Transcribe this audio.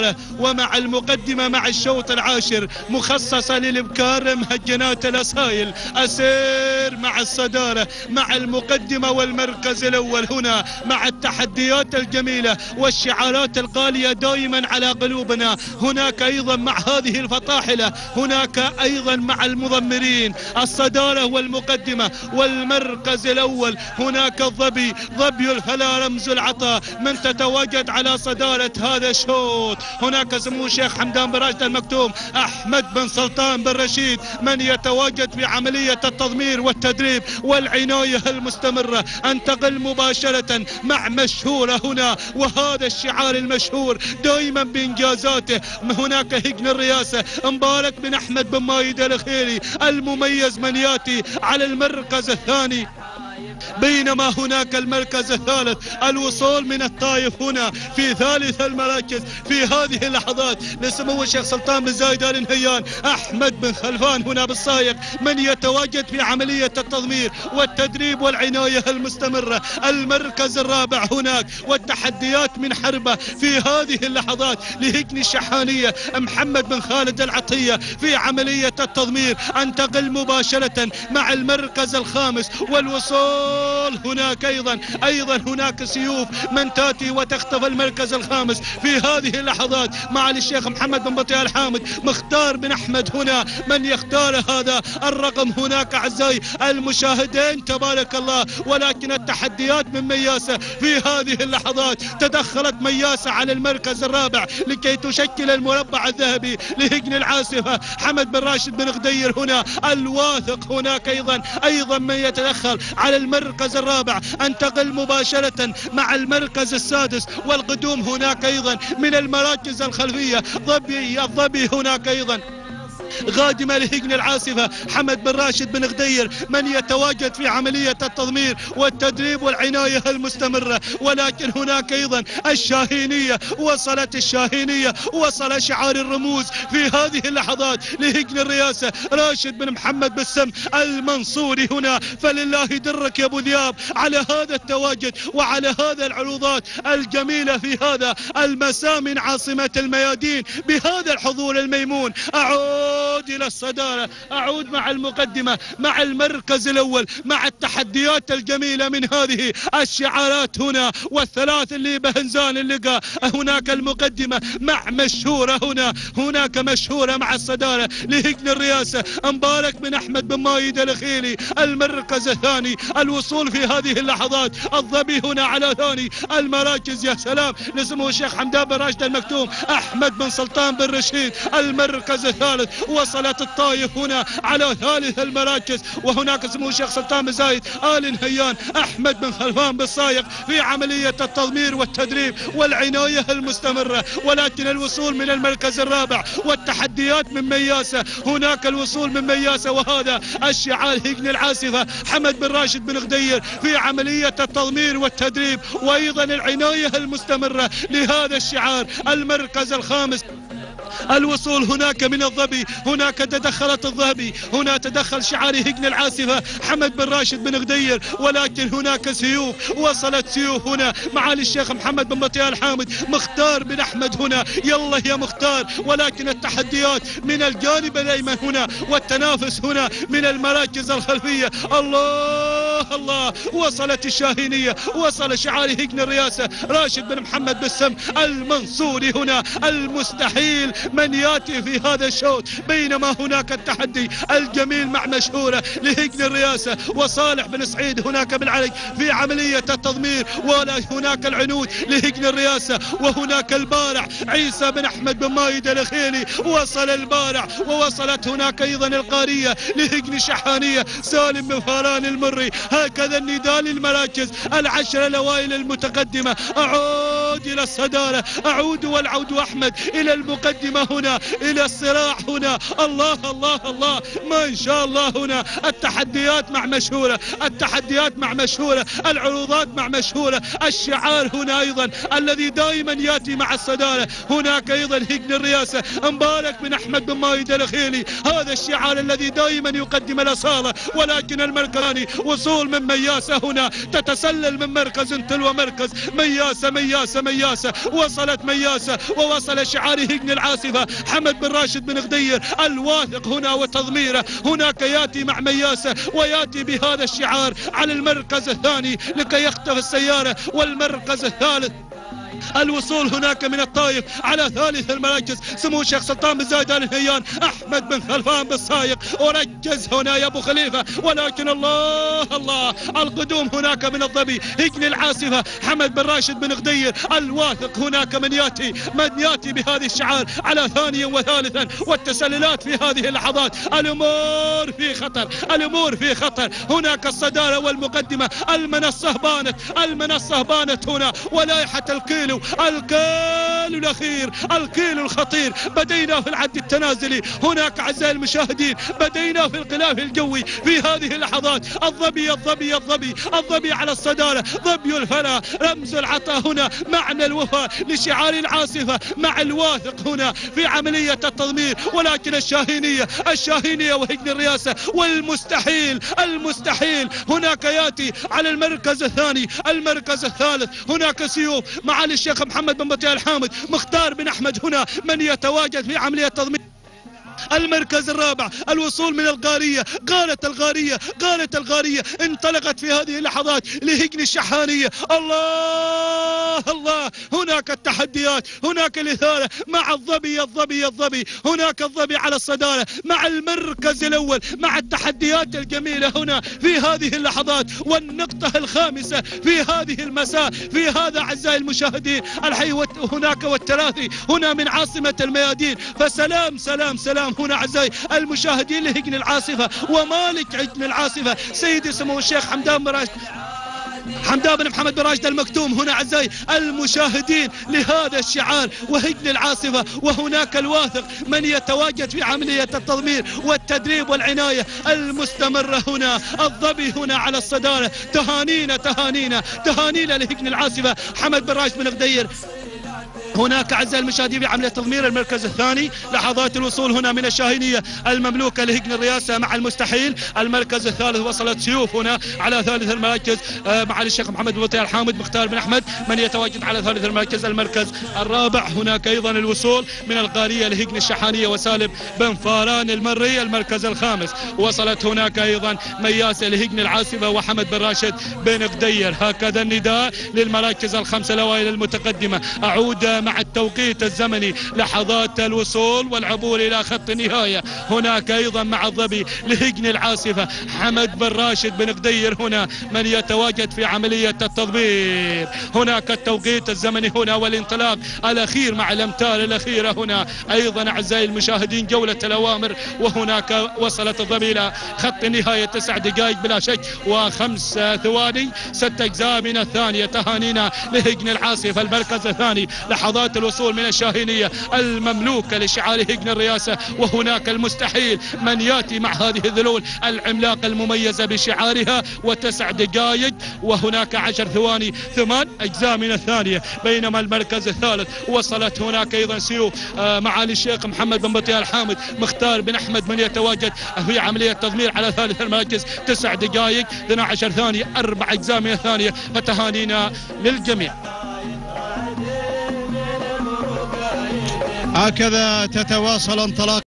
الصدارة ومع المقدمة مع الشوط العاشر مخصصة للإبكار مهجنات الأصايل أسير مع الصدارة مع المقدمة والمركز الأول هنا مع التحديات الجميلة والشعارات الغالية دائما على قلوبنا. هناك أيضا مع هذه الفطاحلة هناك أيضا مع المضمرين. الصدارة والمقدمة والمركز الأول هناك الظبي ظبي الفلا رمز العطاء. من تتواجد على صدارة هذا الشوط؟ هناك سمو الشيخ حمدان بن راشد المكتوم أحمد بن سلطان بن رشيد من يتواجد في عملية التضمير والتدريب والعناية المستمرة. أنتقل مباشرة مع مشهورة هنا وهذا الشعار المشهور دائما بإنجازاته. هناك هجن الرئاسة مبارك بن أحمد بن مايد الخيري المميز من يأتي على المركز الثاني. بينما هناك المركز الثالث الوصول من الطائف هنا في ثالث المراكز في هذه اللحظات. لسمو الشيخ سلطان بن زايد آل نهيان أحمد بن خلفان هنا بالصايغ من يتواجد في عملية التضمير والتدريب والعناية المستمرة. المركز الرابع هناك والتحديات من حربة في هذه اللحظات لهجن الشحانية محمد بن خالد العطية في عملية التضمير. أنتقل مباشرة مع المركز الخامس والوصول هناك أيضا أيضا هناك سيوف من تاتي وتخطف المركز الخامس في هذه اللحظات مع الشيخ محمد بن بطيء الحامد مختار بن أحمد هنا. من يختار هذا؟ الرقم هناك أعزائي المشاهدين تبارك الله. ولكن التحديات من مياسة في هذه اللحظات. تدخلت مياسة على المركز الرابع لكي تشكل المربع الذهبي لهجن العاصفة. حمد بن راشد بن غدير هنا. الواثق هناك أيضا أيضا من يتدخل على المركز الرابع. انتقل مباشرة مع المركز السادس. والقدوم هناك أيضا من المراكز الخلفية. ظبي الظبي هناك أيضا. غادمة لهجن العاصفة. حمد بن راشد بن غدير من يتواجد في عملية التضمير والتدريب والعناية المستمرة. ولكن هناك أيضا الشاهينية. وصلت الشاهينية وصل شعار الرموز في هذه اللحظات لهجن الرئاسة. راشد بن محمد بالسم المنصوري هنا. فلله درك يا أبو ذياب على هذا التواجد وعلى هذا العروضات الجميلة في هذا المساء من عاصمة الميادين. بهذا الحضور الميمون أعود إلى الصدارة. أعود مع المقدمة مع المركز الأول مع التحديات الجميلة من هذه الشعارات هنا والثلاث اللي بهنزان اللقاء. هناك المقدمة مع مشهورة هنا هناك مشهورة مع الصدارة لهجن الرئاسة. مبارك بن أحمد بن مايد الخيلي المركز الثاني الوصول في هذه اللحظات الظبي هنا على ثاني المراكز. يا سلام لسمو الشيخ حمدان بن راشد المكتوم أحمد بن سلطان بن رشيد المركز الثالث. وصلت الطايف هنا على ثالث المراكز. وهناك سمو الشيخ سلطان زايد آل نهيان أحمد بن خلفان بالصايغ في عملية التضمير والتدريب والعناية المستمرة. ولكن الوصول من المركز الرابع والتحديات من مياسة هناك الوصول من مياسة. وهذا الشعار هجن العاصفة حمد بن راشد بن غدير في عملية التضمير والتدريب وأيضا العناية المستمرة لهذا الشعار المركز الخامس. الوصول هناك من الظبي هناك تدخلت الظبي هنا تدخل شعار هجن العاصفة حمد بن راشد بن غدير ولكن هناك سيوف وصلت سيوف هنا معالي الشيخ محمد بن بطيال الحامد مختار بن أحمد هنا يلا يا مختار ولكن التحديات من الجانب الأيمن هنا والتنافس هنا من المراكز الخلفية. الله! الله وصلت الشاهينية وصل شعار هجن الرئاسة. راشد بن محمد بالسم المنصوري هنا المستحيل من يأتي في هذا الشوط. بينما هناك التحدي الجميل مع مشهورة لهجن الرئاسة. وصالح بن سعيد هناك بالعلي في عملية التضمير ولا هناك العنود لهجن الرئاسة. وهناك البارع عيسى بن أحمد بن مايد الخيلي وصل البارع ووصلت هناك أيضا القارية لهجن شحانية سالم بن فاران المري. هكذا النداء للمراكز العشرة الأوائل المتقدمة. أعود إلى الصدارة. أعود والعود أحمد إلى المقدمة هنا إلى الصراع هنا. الله الله الله. ما شاء الله هنا. التحديات مع مشهورة التحديات مع مشهورة العروضات مع مشهورة. الشعار هنا أيضا الذي دائما يأتي مع الصدارة. هناك أيضا هجن الرئاسة. مبارك بن أحمد بن مايد الخيلي هذا الشعار الذي دائما يقدم الأصالة. ولكن المركزاني وصول من مياسة هنا. تتسلل من مركز تلو مركز. مياسة مياسة. مياسة وصلت مياسة ووصل شعار هجن العاصفة حمد بن راشد بن غدير الواثق هنا وتضميره. هناك ياتي مع مياسة وياتي بهذا الشعار على المركز الثاني لكي يخطف السيارة والمركز الثالث الوصول هناك من الطايف على ثالث المراكز. سمو الشيخ سلطان بن زايد آل نهيان أحمد بن خلفان بالسايق وركز هنا يا أبو خليفة ولكن الله الله. القدوم هناك من الظبي هجن العاصفة. حمد بن راشد بن غدير الواثق هناك من يأتي من يأتي بهذه الشعار على ثانيا وثالثا والتسللات في هذه اللحظات. الأمور في خطر الأمور في خطر. هناك الصدارة والمقدمة المنصة بانت المنصة بانت هنا. ولائحه الكيلو الكيلو الأخير الكيلو الخطير. بدينا في العد التنازلي. هناك اعزائي المشاهدين. بدينا في الغلاف الجوي في هذه اللحظات. الظبي الظبي الظبي. الظبي على الصدارة. ظبي الفلا رمز العطاء هنا معنى الوفاء لشعار العاصفة. مع الواثق هنا في عملية التضمير. ولكن الشاهينية الشاهينية وهجن الرئاسة. والمستحيل المستحيل. هناك ياتي على المركز الثاني المركز الثالث. هناك سيوف معالي الشيخ محمد بن بطيء الحامد مختار بن أحمد هنا من يتواجد في عملية تضمير المركز الرابع الوصول من الغارية قالت الغارية قالت الغارية انطلقت في هذه اللحظات لهجن الشحانية. الله الله هناك التحديات هناك الإثارة مع الظبي الظبي الظبي هناك الظبي على الصدارة مع المركز الأول مع التحديات الجميلة هنا في هذه اللحظات والنقطة الخامسة في هذه المساء في هذا أعزائي المشاهدين الحي هناك والثلاثي هنا من عاصمة الميادين. فسلام سلام سلام. هنا أعزائي المشاهدين لهجن العاصفة ومالك عجن العاصفة. سيدي سمو الشيخ حمدان براش حمدان بن محمد بن راشد المكتوم. هنا أعزائي المشاهدين لهذا الشعار وهجن العاصفة. وهناك الواثق من يتواجد في عملية التضمير والتدريب والعناية المستمرة هنا. الظبي هنا على الصدارة. تهانينا تهانينا تهانينا لهجن العاصفة. حمد بن راشد بن غدير. هناك أعزائي المشاهدين بعمليه تضمير المركز الثاني لحظات الوصول هنا من الشاهينية المملوكة لهجن الرئاسة مع المستحيل. المركز الثالث وصلت سيوف هنا على ثالث المراكز آه، مع الشيخ محمد بن الحامد مختار بن أحمد من يتواجد على ثالث المركز. المركز الرابع هناك أيضا الوصول من القارية لهجن الشحانية وسالم بن فاران المري. المركز الخامس وصلت هناك أيضا مياسه لهجن العاصفه وحمد بن راشد بن غدير هكذا النداء للمراكز الخمسة الاوائل المتقدمة. أعود مع التوقيت الزمني. لحظات الوصول والعبور إلى خط النهاية. هناك أيضا مع الظبي لهجن العاصفة. حمد بن راشد بن قدير هنا من يتواجد في عملية التضمير هناك التوقيت الزمني هنا والانطلاق الأخير مع الأمتار الأخيرة هنا. أيضا أعزائي المشاهدين جولة الأوامر. وهناك وصلت الظبي إلى خط النهاية تسع دقائق بلا شك. وخمس ثواني. ست أجزاء من الثانية تهانينا لهجن العاصفة المركز الثاني. لحظات الوصول من الشاهينية المملوكة لشعار هجن الرئاسة وهناك المستحيل من يأتي مع هذه الذلول العملاقة المميزة بشعارها وتسع دقائق وهناك عشر ثواني ثمان أجزاء من الثانية بينما المركز الثالث وصلت هناك أيضا سيوف آه، معالي الشيخ محمد بن بطيء الحامد مختار بن أحمد من يتواجد في عملية تضمير على ثالث المراكز تسع دقائق 12 ثانية أربع أجزاء من الثانية فتهانينا للجميع. هكذا تتواصل انطلاق